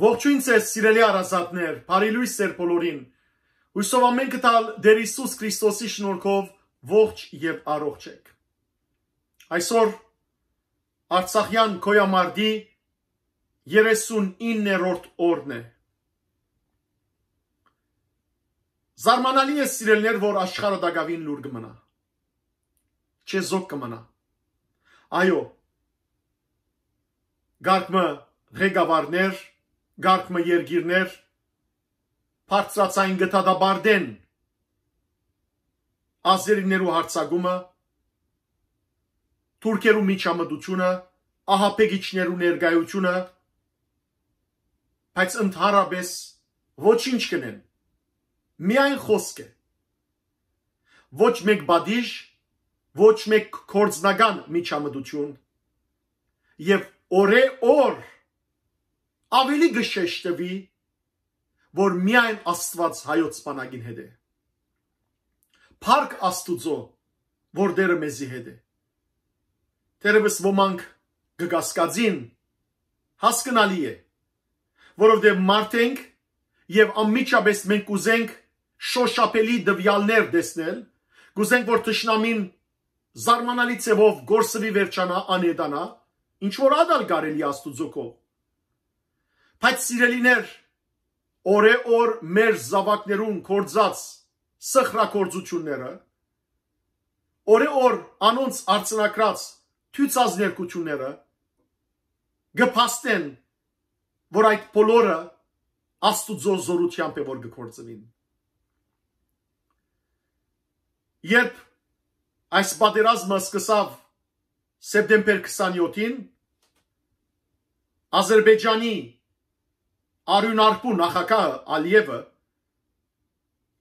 Ողջույն ձեզ սիրելի արասատներ, բարի լույս ձեր բոլորին։ Հույսով ամեն կտալ Տեր Հիսուս Քրիստոսի շնորհքով ողջ եւ առողջ եք։ Այսօր Արցախյան Կոյամարդի 39-րդ օրն է։ Զարմանալի է սիրելներ, որ աշխարհը դակավին լուր կմնա։ Չեզոք կմնա։ Այո։ Գարկմը ղեկավարներ գարկմը երգիրներ բարձրացային գտադաբարդեն ազերիներու հարցագումը թուրքերու միջամտությունը ահապեգիչներու ներկայությունը բայց ընդհանրապես ոչինչ կնեն միայն խոսք է ոչ մեկ բադիժ ոչ մեկ կորձնական միջամտություն եւ օրե օր ավելի գշեշտվի, որ միայն Աստված հայոց բանագին հետ է։ Փառք Աստուծո, որ դերը մեզի հետ է։ Տերևս ոմանք գգասկածին հասկանալի է, որովհետև մարդ ենք եւ անմիջապես մենք կուզենք շոշափելի դվյալներ տեսնել, կուզենք որ ճշնամին զարմանալի ցևով գործվի վերջանա անեդանա, ինչ որ ադալ կարելի Աստուծո կողմ Բայց սիրելիներ, օրե օր մեր զավակներուն կորձած սխրակորձությունները, օրե օր անոնց արցնակրած թույցազներկությունները գփաստեն, որ այդ բոլորը աստուծո զորությամբ է որ գործվին։ Երբ այս պատերազմը սկսավ սեպտեմբեր 27-ին Ադրբեջանի Արյուն արփու նախագահ Ալիևը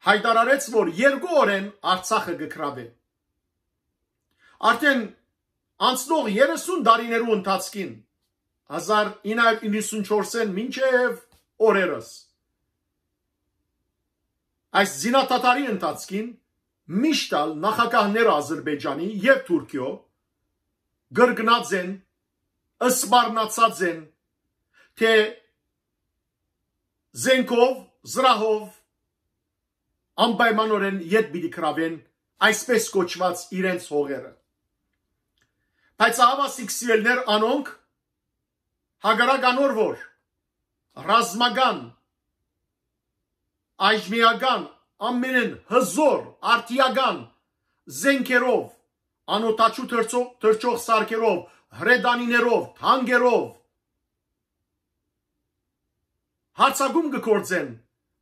հայտարարեց, որ երկու օրեն Արցախը կգրավե։ Արդեն անցնող 30 տարիներու ընթացքին 1994-ին մինչև օրերս այս զինատատարի ընթացքին միշտալ նախագահները Ադրբեջանի եւ Թուրքիո գրգնած են, ըսպառնացած են, թե զենքով, զրահով անպայմանորեն յետ պիտի կրավեն այսպես կոչված իրենց հողերը։ Բայց ավասիկ սիրելներ անոնք հագարականոր որ ռազմական այժմիական ամենեն հզոր արտիական զենքերով անոտաչու թրծող թրճող սարքերով հրեդանիներով թանգերով հարցագում կգործեն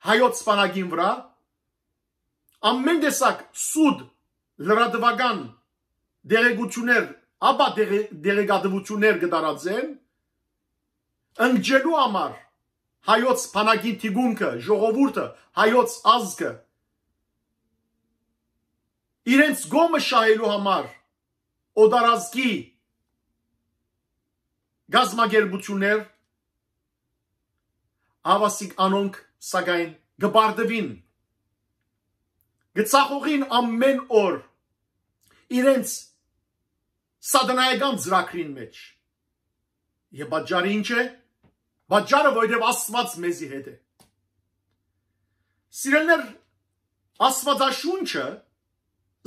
հայոց սպանագին վրա ամեն տեսակ սուդ լրատվական դերեկություններ ապա դերեկատվություններ կդարածեն ընկջելու համար հայոց սպանագին թիգունքը ժողովուրդը հայոց ազգը իրենց գոմը շահելու համար օդարազգի գազագերբություններ ավասիկ անոնք սակայն գբարդվին գծախողին ամեն օր իրենց սադանայական ծրագրին մեջ եւ բաժարը ինչ է? Բաժարը որովհետեւ աստված մեզի հետ է սիրելներ աստվածաշունչը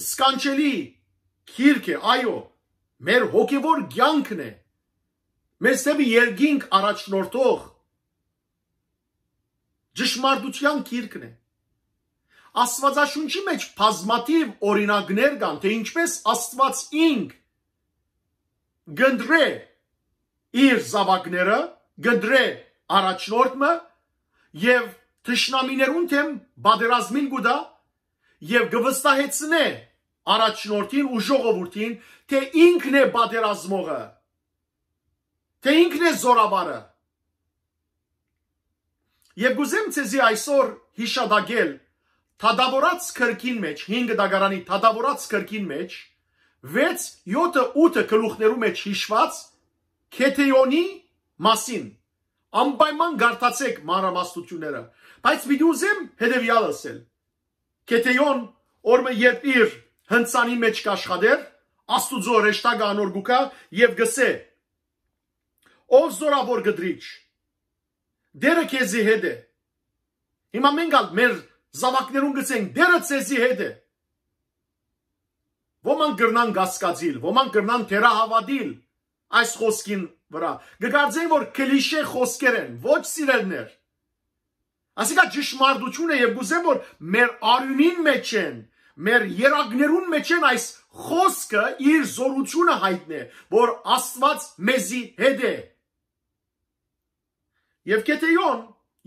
սկանչելի քիրք է այո մեր հոգևոր կյանքն է մեզ դեպի երգինք առաջնորդող ճշմարտության գիրքն է։ Աստվածաշունչի մեջ բազմաթիվ օրինակներ կան, թե ինչպես Աստված ինք գնդրե իր զավակները, գնդրե առաջնորդը եւ Թշնամիներուն թեմ բادرազմին գուտա եւ գվստահեցնե առաջնորդին ու ժողովրդին, թե ինքն է բادرազմողը, թե ինքն է զորավարը Եվ գուզեմ ցեզի այսօր հիշադակել թադավորած քրկին մեջ 5 դագարանի թադավորած քրկին մեջ 6 7 8 գլուխներու մեջ հիշված քեթեոնի մասին. Անպայման գարտացեք մանրամասնությունները բայց մի դուզեմ հետեւյալ ասել. Քեթեոն օրը երբ իր հնցանի մեջ կաշխատեր աստուծո ռեշտագ անոր գուկա եւ գսե ով զորավոր գդրիչ դերը քեզի հետ է։ Հիմա մենք ալ մեր զավակներուն գցենք դերը ցեզի հետ է։ Ոմանք գրնան գասկածիլ, ոմանք գրնան թերահավատիլ այս խոսքին վրա։ Գկարձեն որ կլիշե խոսքեր են, ոչ սիրելներ։ Ասիկա ճշմարտությունը եւ գուզեմ որ մեր արյունին մեջ են, մեր երագներուն մեջ են այս խոսքը իր զորությունը հայտնե, որ Աստված մեզի հետ է։ Եվ կետեյոն,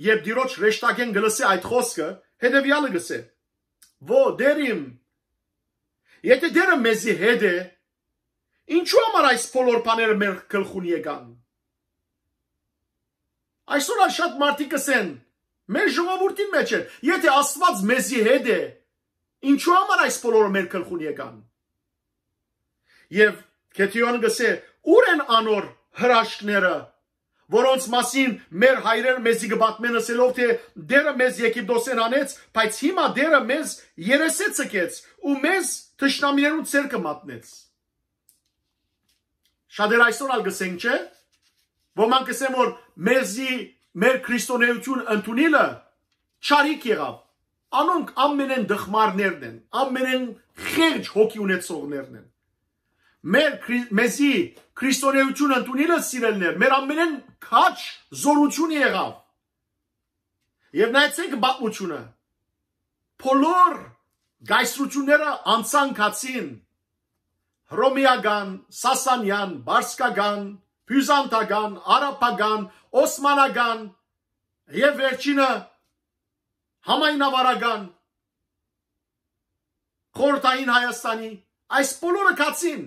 եւ դիրոջ ռեշտակեն գլսի այդ խոսքը, հետեւյալը գսե. Ո դերիմ Եթե դերը մեզի հետ է, ինչու համար այս բոլոր բաները մեր գլխուն եկան։ Այսօր շատ մարդիկ կսեն, մեր ժողովրդի մեջ է, եթե Աստված մեզի հետ է, ինչու համար այս բոլորը մեր գլխուն եկան։ Եվ Քեթիոն գսե, ուր են անոր հրաշքները որոնց մասին մեր հայրերը մեզի գբատմեն ասելով թե դերը մեզ Եգիպտոսեն անեց, բայց հիմա դերը մեզ երեսե ցկեց ու մեզ թշնամիներուն ցերկը մատնեց։ Շատեր այսօր ալ գսենք չէ, ոմանք կսեն որ մեզի մեր քրիստոնեություն ընդունիլը ճարիք եղավ։ Անոնք ամենեն դխմարներն են, ամենեն խեղճ հոգի ունեցողներն են մեր մեզի քրիստոնեություն ընդունիլը սիրելներ, մեր ամենեն քաչ զորություն եղավ։ Եվ նայեցեք բապությունը։ Բոլոր գայսրությունները անցանկացին հռոմեական, սասանյան, բարսկական, բյուզանտական, արաբական, օսմանական եւ վերջինը համայնավարական խորտային Հայաստանի այս բոլորը կացին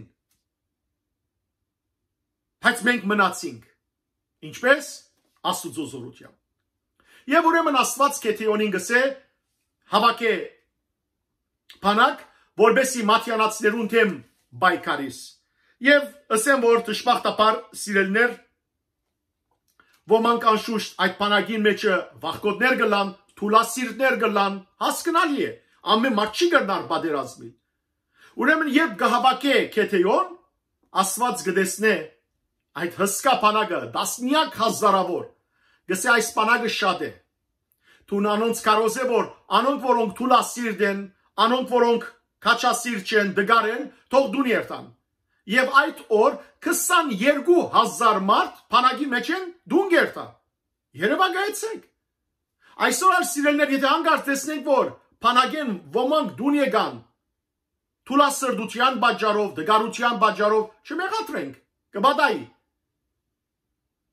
Բայց մենք մնացինք։ Ինչպես? Աստուծո զորությամբ։ Եվ ուրեմն Աստված Քեթեոնին գսե հավաքե փանակ, որբեսի մատյանացներուն թեմ բայկարիս։ Եվ ասեմ որ դժբախտաբար սիրելներ ոմանք անշուշտ այդ բանակին մեջը վախկոտներ գլան, թուլասիրտներ գլան, հասկանալի է, ամեն մարդ չի գնար բادرազմի։ Ուրեմն երբ գահավակե քեթեյոն, Աստված գտեսնե այդ հսկա բանակը դասնյակ հազարավոր գսե այս բանակը շատ է թուն անոնց կարոզ է որ անոնք որոնք թուլասիրտ են անոնք որոնք քաչասիրտ չեն դգար են թող դուն երթան եւ այդ օր 22000 մարդ բանակի մեջ են դուն երթա երևակայեցեք այսօր ալ սիրելներ եթե հանգարց տեսնենք որ բանակեն ոմանք դուն եկան թուլասրդության բաժարով դգարության բաժարով չմեղատրենք կբադայի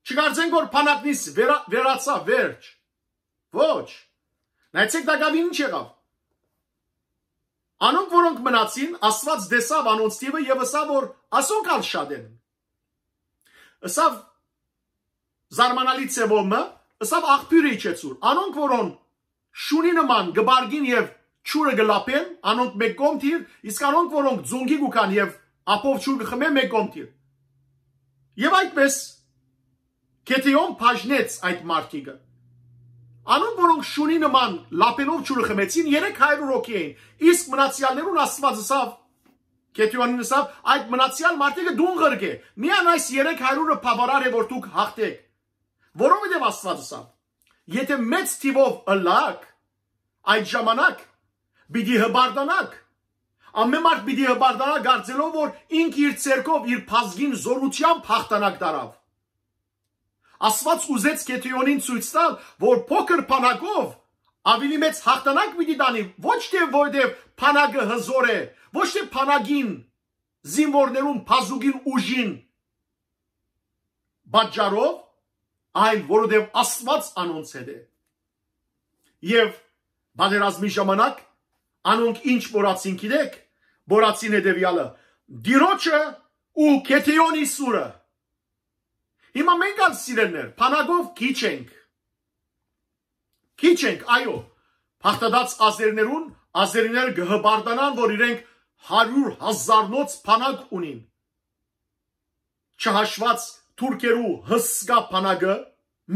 Չկարծենք որ փանակնից վերա, վերացա վերջ։ Ոչ։ Նայեցեք Դագավին ինչ եղավ։ Անոնք որոնք մնացին, Աստված դեսավ անոնց տիվը եւ ասավ որ ասոնք ալ շատ են։ Ասավ զարմանալի ցևոմը, ասավ աղբյուրը իջեցուր։ Անոնք որոնք շունի նման գբարգին եւ ճուրը գլապեն, անոնք մեկ կոմտիր, իսկ անոնք որոնք ձունգի գուքան եւ ապով ճուր գխմեն մեկ կոմտիր։ Եվ այդպես Կետեոն բաժնեց այդ մարտիկը։ Անոնք որոնք շունի նման լապելով ջուրը խմեցին 300 հոգի էին, իսկ մնացյալներուն Աստված ասավ Կետեոնին ասավ այդ մնացյալ մարտիկը դուն ղրկե։ Միան այս 300-ը բավարար է որ դուք հաղթեք։ Որովհետև Աստված ասավ. Եթե մեծ թիվով ըլակ այդ ժամանակ պիտի հբարդանակ ամեն մարդ պիտի հբարդանա գարձելով որ ինք իր ցերկով իր փազգին զորությամբ հաղթանակ դարավ Աստված ուզեց Գետեոնին ցույց տալ, որ փոքր փանակով ավելի մեծ հաղթանակ պիտի տանի, ոչ թե որտեղ փանակը հզոր է, ոչ թե փանագին զինվորներուն փազուգին ուժին բաժարով, այլ որովհետև Աստված անոնց հետ է։ Եվ բادرազմի ժամանակ անոնք ինչ մորացին գիտեք, մորացին հետևյալը՝ Դիրոջը ու Քեթիոնի սուրը Հիմա մենք ալ սիրելներ, փանագով քիչ ենք։ Քիչ ենք, այո։ Փախտած ազերներուն ազերիներ գհբարդանան, որ իրենք 100 հազարնոց փանակ ունին։ Չհաշված թուրքերու հսկա փանագը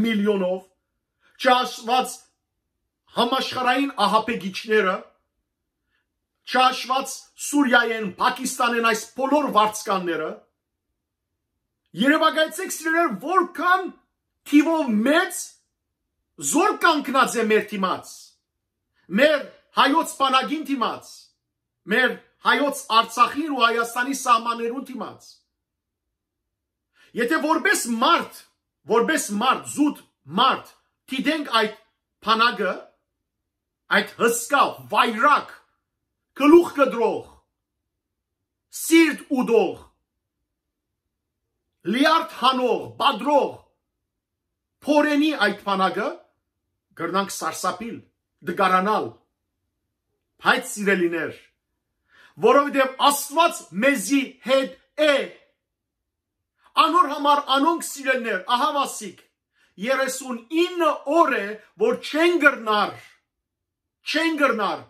միլիոնով, չհաշված համաշխարային ահապեգիչները, չհաշված Սուրիայեն, Պակիստանեն այս բոլոր վարձկանները, Երևակայեցեք սիրելեր, որքան թիվով մեծ զոր կանգնած է մեր թիմաց մեր հայոց բանակին թիմաց մեր հայոց Արցախին ու Հայաստանի սահմաններուն թիմաց Եթե որպես մարդ որպես մարդ զուտ մարդ դիտենք այդ փանագը այդ հսկա վայրակ գլուխ կդրող սիրտ ուդող լիարդ հանող բադրող փորենի այդ փանագը գրնանք սարսափիլ դգարանալ հայց սիրելիներ որովհետև աստված մեզի հետ է անոր համար անոնք սիրելներ ահավասիկ 39 օր է որ չեն գրնար չեն գրնար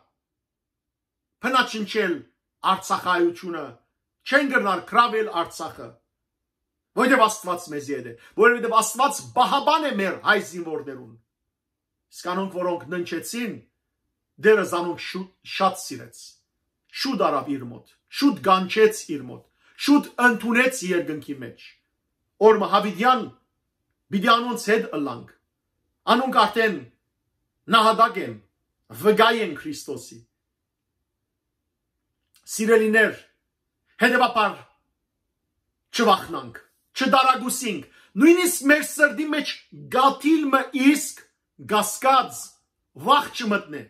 փնաչնչել արցախայությունը չեն գրնար կրավել արցախը Որովհետև Աստված մեզի հետ է, որովհետև Աստված բահաբան է մեր հայ զինվորներուն։ Իսկ անոնք, որոնք ննչեցին, դերը զանոնք շատ սիրեց։ Շուտ արավ իր մոտ, շուտ գանչեց իր մոտ, շուտ ընդունեց երկնքի մեջ։ Օրը Հավիդյան բիդի անոնց հետ ըլանք։ Անոնք արդեն նահատակ են, վգայ են Քրիստոսի։ Սիրելիներ, հետևաբար չվախնանք չդարագուսինք, նույնիսկ մեր սրդի մեջ գաթիլմը իսկ գասկած վախ չմտնե։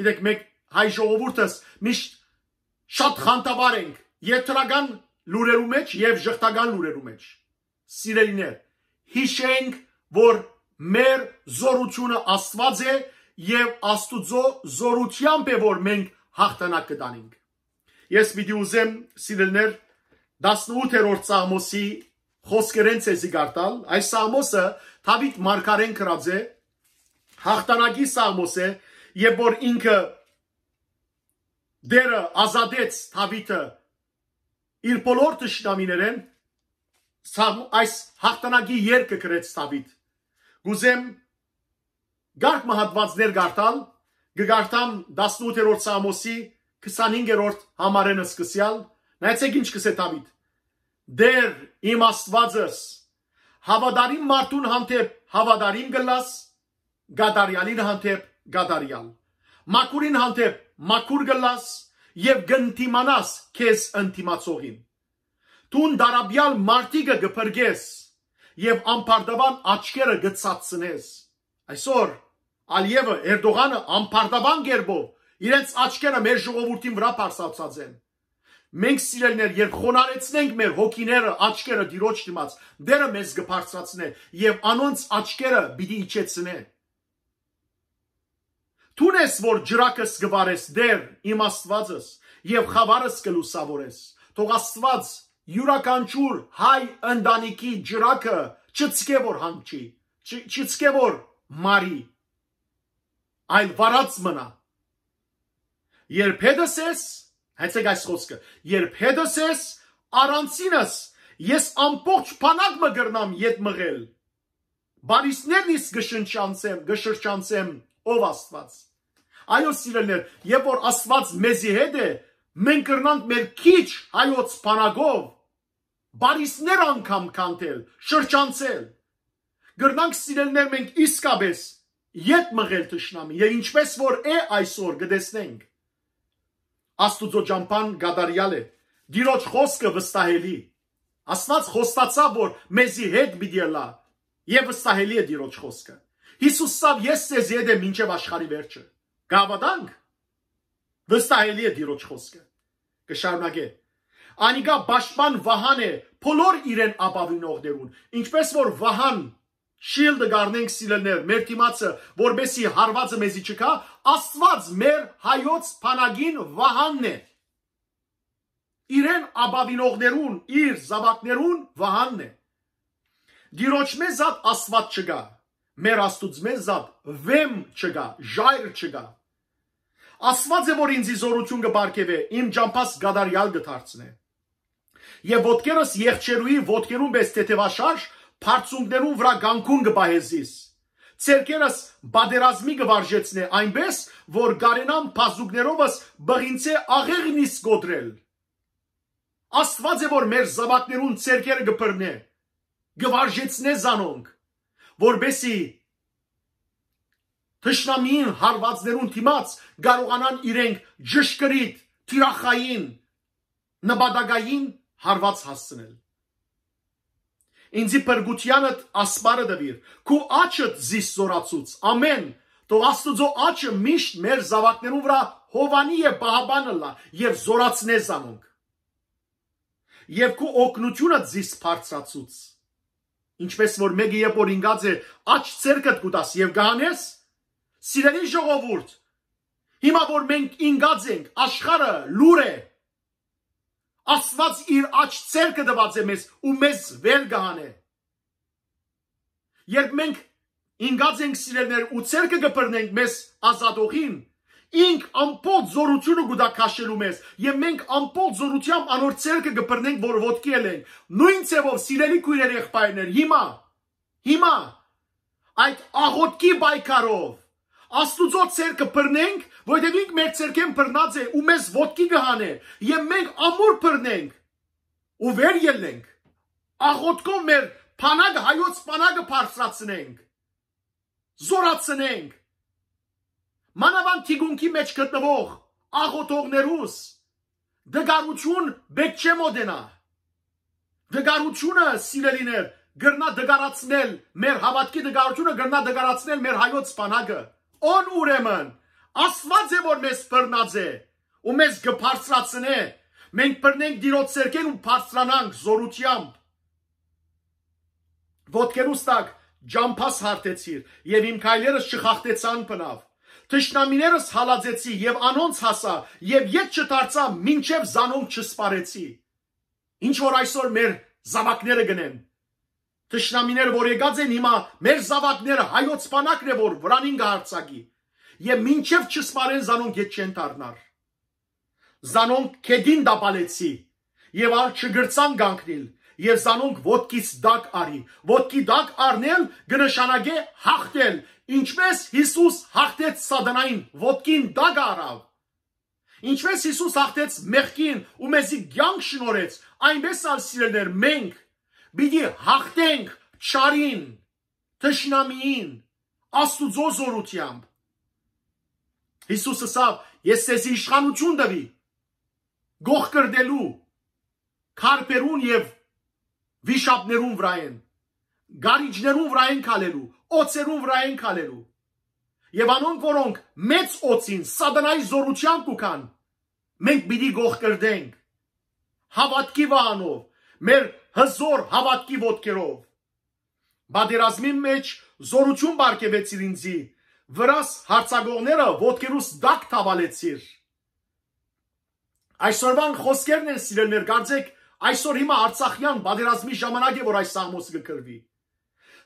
Գիտեք, մեկ հայ ժողովուրդս միշտ շատ խանտավար ենք եթրական լուրերու մեջ եւ ժխտական լուրերու մեջ։ Սիրելիներ, հիշենք, որ մեր զորությունը Աստված է եւ Աստուծո զորությամբ է, որ մենք հաղթանակ կտանենք։ Ես պիտի ուզեմ, սիրելիներ, 18-րդ Սամոսի խոսքերեն ցեզի գարտալ, այս Սամոսը Դավիթ Մարգարեն գրած է, հաղթանակի Սամոս է, եւ որ ինքը դերը ազատեց Դավիթը իր բոլոր ճշտամիներեն այս հաղթանակի երկը գրեց Դավիթ։ Գուզեմ գարկ մահատվածներ գարտալ, գգարտամ 18-րդ Սամոսի 25-րդ համարենը սկսյալ Նայեցեք ինչ կսե Դավիթ։ Դեր իմ Աստվածս հավատարիմ մարդուն հանդեպ հավատարիմ գլաս, գադարյալին հանդեպ գադարյալ։ Մակուրին հանդեպ մակուր գլաս եւ գնտիմանաս քեզ ընտիմացողին։ Տուն դարաբյալ մարտիկը գփրգես եւ ամփարդավան աչքերը գծածնես։ Այսօր Ալիևը Էրդողանը ամփարդավան գերբով իրենց աչքերը մեր ժողովրդին վրա պարսացած են։ Մենք սիրելներ, երբ խոնարեցնենք մեր հոգիները, աչքերը դիրոջ դիմաց, դերը մեզ կբարձրացնե եւ անոնց աչքերը պիտի իջեցնե։ Թունես, որ ջրակս գվարես դեր իմ Աստվածս եւ խավարս կլուսավորես։ Թող Աստված յուրաքանչյուր հայ ընտանիքի ջրակը չծկե որ հանգչի, չծկե որ մարի, այլ վարած մնա։ Երբ հետս ես Հեցեք այս խոսքը։ Երբ հետս ես առանցինս ես ամբողջ բանակ մը գրնամ յետ մղել։ Բարիսներն իս գշնչանցեմ, գշրջանցեմ ով Աստված։ Այո սիրելներ, երբ որ Աստված մեզի հետ է, մենք կրնանք մեր քիչ հայոց բանակով բարիսներ անգամ կանտել, շրջանցել։ Գրնանք սիրելներ մենք իսկապես յետ մղել ճշնամի եւ ինչպես որ է այսօր գտեսնենք Աստուծո ճամփան գադարյալ է։ Դիրոջ խոսքը վստահելի։ Աստված խոստացավ, որ մեզի հետ պիտի լա, եւ վստահելի է Դիրոջ խոսքը։ Հիսուս ասավ, ես ձեզ հետ եմ մինչև աշխարհի վերջը։ Գավադանք։ Վստահելի է Դիրոջ խոսքը։ Կշարունակե։ Անիգա պաշտպան վահան է բոլոր իրեն ապավինողներուն, ինչպես որ վահան շիլդը գարնենք սիրելներ, մեր թիմացը, որբեսի հարվածը մեզի չկա, աստված մեր հայոց պանագին վահանն է։ Իրեն աբավինողներուն, իր զավակներուն վահանն է։ Դիրոջ մեզ զատ աստված չգա, մեր աստուծ մեզ զատ վեմ չգա, ժայր չգա։ Աստված է, որ ինձի զորություն կբարկև է, իմ ճամպաս գադարյալ գթարցն է։ Եվ ոտքերս եղջերուի ոտքերուն բես թեթևաշարժ Փարցունքներուն վրա գանկուն կպահեզիս։ Ցերկերս բادرազմի գվարժեցնե այնպես, որ գարենամ փազուկներովս բղինցե աղեղնից գոտրել։ Աստված է որ մեր զավակներուն ցերկերը գբռնե։ Գվարժեցնե զանոնք, որբեսի Թշնամին հարվածներուն թիմած կարողանան իրենք ճշգրիտ, թիրախային, նպատակային հարված հասցնել։ Ինձի պրգությանդ ասպարը դվիր, քու աչըտ զիս զորացուց, ամեն, թող աստուծո աչը միշտ մեր զավակներու վրա հովանի է պահաբանը լա և զորացնե զանոնք եւ քու օկնությունը զիս բարձրացուց ինչպես որ մեկը երբ որ ինգած է աչ ցերկդ կուտաս եւ գանես սիրելի ժողովուրդ հիմա որ մենք ինգած ենք աշխարը լուր է Աստված իր աչ ցերկը դված է մեզ ու մեզ վեր գանե Երբ մենք ինգած ենք սիրելներ ու ցերկը կբռնենք մեզ ազատողին ինք ամբողջ զորությունը գուտա քաշելու մեզ եւ մենք ամբողջ զորությամբ անոր ցերկը կբռնենք որ ոտքի ելենք նույն ցևով սիրելի քույրեր եղբայրներ հիմա հիմա այդ աղոտքի բայկարով Աստուծո ցերկը բռնենք, որովհետև ինք մեր ցերկեն բռնած է ու մեզ ոտքի կհանե, եւ մենք ամուր բռնենք ու վեր ելնենք։ Աղոտքով մեր փանագը հայոց փանագը բարձրացնենք։ Զորացնենք մանավանդ թիգունքի մեջ գտնվող աղոտողներուս դգարություն բեք չէ մոդենա դգարությունը սիրելիներ գրնա դգարացնել մեր հավատքի դգարությունը գրնա դգարացնել մեր հայոց սպանագը on ուրեմն աստված է որ մեզ բռնած է ու մեզ գբարձրացնե մենք բռնենք դիրոց սերկեն ու բարձրանանք զորությամբ ոտքերուս տակ ջամփաս հարթեցիր եւ իմ քայլերս չխախտեցան բնավ Թշնամիներս հալածեցի եւ անոնց հասա եւ յետ չդարձա մինչեւ զանոնք չսպարեցի։ Ինչ որ այսօր մեր զավակները գնեն։ Թշնամիները որ եկած են հիմա մեր զավակները հայոց բանակն է որ վրանին գարցակի եւ մինչեւ չսպարեն զանոնք յետ չեն դառնար։ Զանոնք կեդին դապալեցի եւ ալ չգրցան գանկնիլ եւ զանոնք ոտքից դակ արի ոտքի դակ առնել կնշանակե հաղթել Ինչպես Հիսուս հաղթեց սատանային, ոտքին դագ առավ։ Ինչպես Հիսուս հաղթեց մեղքին ու մեզի կյանք շնորհեց, այնպես ալ սիրելներ մենք պիտի հաղթենք չարին, թշնամիին, Աստուծո զորությամբ։ Հիսուսը ասավ. ես ցեզ իշխանություն տվի գող կրդելու քարպերուն եւ վիշապներուն վրայեն գարիջներուն վրայեն քալելու օծերուն վրա են քալելու։ Եվ անոնք, որոնք մեծ օծին սատանայի զորությամբ կուքան, մենք պիտի գող կրդենք հավատքի վահանով, մեր հզոր հավատքի ոդկերով։ Բադերազմի մեջ զորություն բարգևեցիր ինձի, վրաս հարցագողները ոդկերուս դակ թավալեցիր։ Այսօրվան խոսքերն են սիրելներ, կարծեք այսօր հիմա Արցախյան բادرազմի ժամանակ է, որ այս սաղմոսը կկրվի։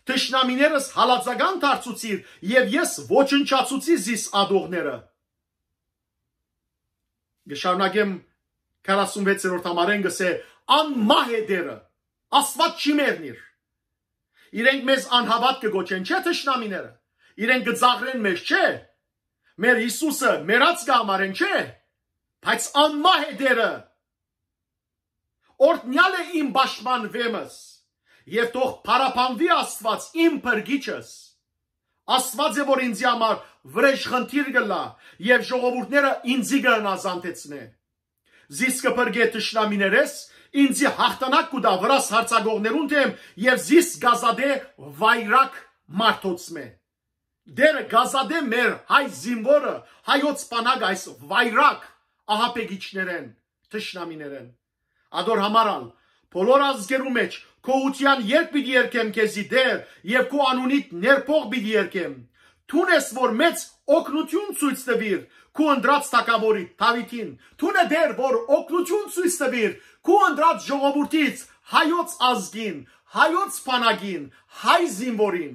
Տշնամիներս հալածական դարձուցիր եւ ես ոչնչացուցի զիս ադողները։ Գշարունակեմ 46-րդ համարեն գսե անմահ է դերը աստված չի մեռնիր իրենք մեզ անհավատ կգոչեն չէ թշնամիները իրենք գծաղրեն մեզ չէ մեր Հիսուսը մերած կամարեն չէ բայց անմահ է դերը օրտնյալ է իմ բաշխման վեմս եւ թող փարապանվի Աստված իմ բրգիչս Աստված է որ ինձ համար վրեժ խնդիր գլա եւ ժողովուրդները ինձի գնազանտեցնե Զիս կբրգե տշնամիներես ինձի հաղթանակ կուտա վրաս հարցագողներուն թեմ եւ զիս գազադե վայրակ մարդոցմե Դերը գազադե մեր հայ զինվորը հայոց սպանակ այս վայրակ ահապեգիչներեն տշնամիներեն Ադոր համարալ բոլոր ազգերու մեջ քոհության երբ պիտի երկեմ քեզի դեր եւ քո անունիդ ներփող պիտի երկեմ Թուն ես որ մեծ օկնություն ցույց տվիր քո անդրած տակավորի Դավիթին Թուն է դեր որ օկնություն ցույց տվիր քո անդրած ժողովրդից հայոց ազգին հայոց փանագին հայ զինվորին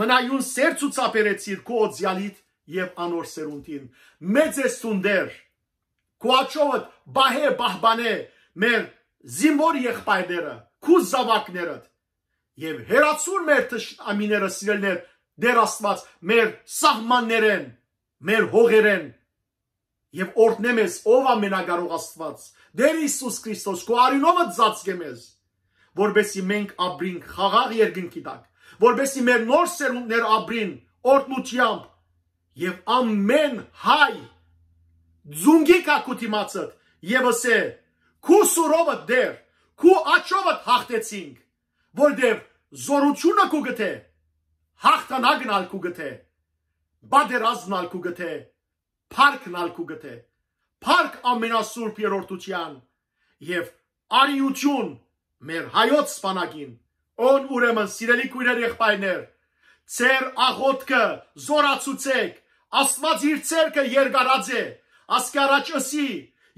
Մնայուն սեր ցուցաբերեցիր քո օձյալիտ եւ անոր սերունդին մեծ է սունդեր քո աչովդ բահե բահբանե մեր զինվոր եղբայրները, քու զավակներդ եւ հերացուր մեր թշնամիները սիրելներ դեր Աստված մեր սահմաններեն, մեր հողերեն եւ օրհնե մեզ ով ամենակարող Աստված դեր Հիսուս Քրիստոս քո արինովը ծածկե մեզ որբեսի մենք ապրենք խաղաղ երկնքի տակ որբեսի մեր նոր սերունդներ ապրին օրտնությամբ եւ ամեն հայ ձունգի կակուտիմացդ եւս է քու սուրովը դեր քու աչովը հաղթեցինք որտեւ զորությունը կու գթե հաղթանակն ալքու գթե, բադերազն ալքու գթե, փառքն ալքու գթե, փառք ամենասուրբ երրորդության եւ արիություն մեր հայոց սպանագին, ոն ուրեմն սիրելի քույրեր եղբայրներ, ծեր աղոտքը զորացուցեք, աստված իր ցերկը երկարած է, ասկարաճսի,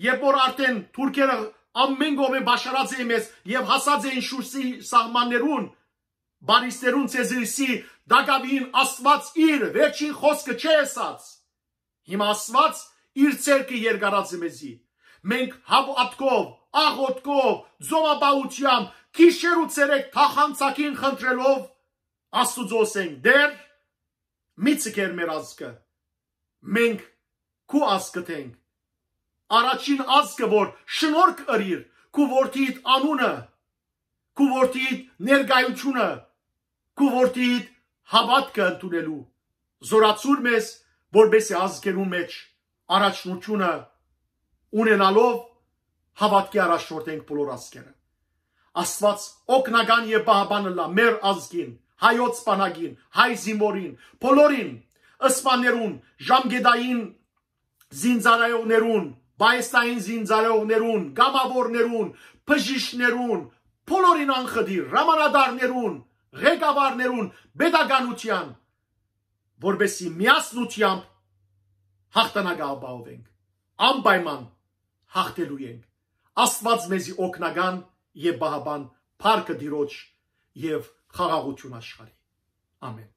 երբ որ արդեն թուրքերը ամեն գողը բաշարած էին մեզ եւ հասած էին շուրսի սահմաններուն, բարիստերուն ցեզրիսի դակավին Աստված իր վերջին խոսքը չէ ասած։ Հիմա Աստված իր ցերկը երկարած է մեզի։ Մենք հավատքով, աղոտքով, զոմաբաությամբ, քիշեր ու ցերեկ թախանցակին խնդրելով Աստուծոս ենք դեր մի ցկեր մեր ազգը մենք քու ազգը թենք առաջին ազգը որ շնորհք ըրիր քու որդիդ անունը քու որդիդ ներգայությունը քու որդիդ հավատքը ընդունելու զորացուր մեզ որբեսի ազգերու մեջ առաջնությունը ունենալով հավատքի առաջնորդենք բոլոր ազգերը Աստված օգնական եւ բահբանը լա մեր ազգին հայոց սպանագին, հայ զինվորին, բոլորին, ըսպաներուն, ժամգետային զինծառայողներուն, բայստային զինծառայողներուն, գամավորներուն, բժիշկներուն, բոլորին անխդիր, ռամանադարներուն, ղեկավարներուն, pedagogian, որբեսի միասնությամբ հաղթանակը ապահովենք, անպայման հաղթելու ենք։ Աստված մեզի օգնական եւ բահաբան փառքը դիրոջ եւ խաղաղություն աշխարհի։ Ամեն։